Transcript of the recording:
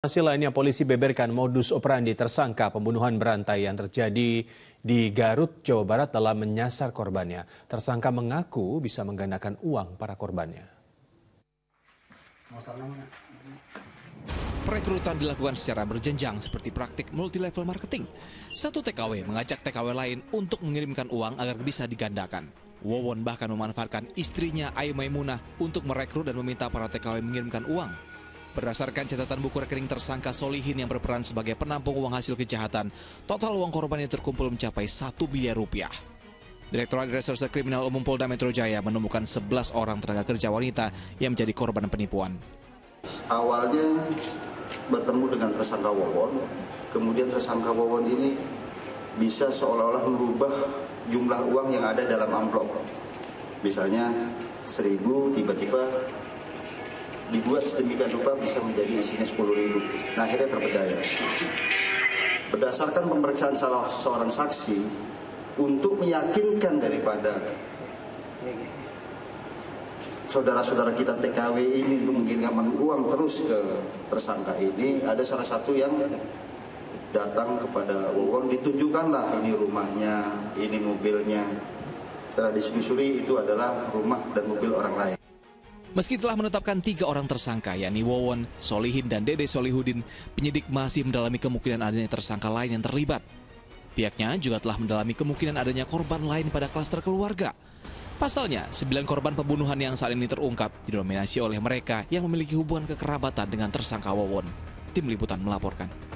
Hasil lainnya polisi beberkan modus operandi tersangka pembunuhan berantai yang terjadi di Garut, Jawa Barat dalam menyasar korbannya. Tersangka mengaku bisa menggandakan uang para korbannya. Perekrutan dilakukan secara berjenjang seperti praktik multi-level marketing. Satu TKW mengajak TKW lain untuk mengirimkan uang agar bisa digandakan. Wawon bahkan memanfaatkan istrinya Ayu Maimunah untuk merekrut dan meminta para TKW mengirimkan uang. Berdasarkan catatan buku rekening tersangka Solihin yang berperan sebagai penampung uang hasil kejahatan, total uang korban yang terkumpul mencapai 1 miliar rupiah. Direktorat Reserse Kriminal Umum Polda Metro Jaya menemukan 11 orang tenaga kerja wanita yang menjadi korban penipuan. Awalnya bertemu dengan tersangka Wawon, kemudian tersangka Wawon ini bisa seolah-olah merubah jumlah uang yang ada dalam amplop. Misalnya seribu tiba-tiba dibuat sedemikian rupa bisa menjadi isinya 10 ribu. Nah akhirnya terpedaya. Berdasarkan pemeriksaan salah seorang saksi, untuk meyakinkan daripada saudara-saudara kita TKW ini untuk mengirimkan uang terus ke tersangka ini, ada salah satu yang datang kepada Wawon ditunjukkanlah ini rumahnya, ini mobilnya. Setelah disusuri itu adalah rumah dan mobil orang lain. Meski telah menetapkan tiga orang tersangka, yakni Wawon, Solihin, dan Dede Solihudin, penyidik masih mendalami kemungkinan adanya tersangka lain yang terlibat. Pihaknya juga telah mendalami kemungkinan adanya korban lain pada klaster keluarga. Pasalnya, sembilan korban pembunuhan yang saat ini terungkap didominasi oleh mereka yang memiliki hubungan kekerabatan dengan tersangka Wawon. Tim Liputan melaporkan.